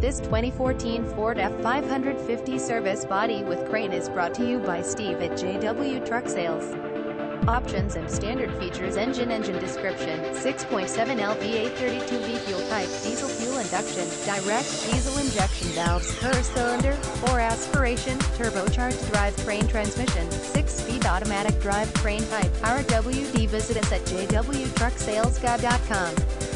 This 2014 Ford F550 service body with crane is brought to you by Steve at JW Truck Sales. Options and standard features engine engine description 6.7 LV 832V fuel type diesel fuel induction direct diesel injection valves per cylinder 4 aspiration turbocharged drive drivetrain transmission 6-speed automatic drive train type RWD visit us at JWTruckSalesGa.com.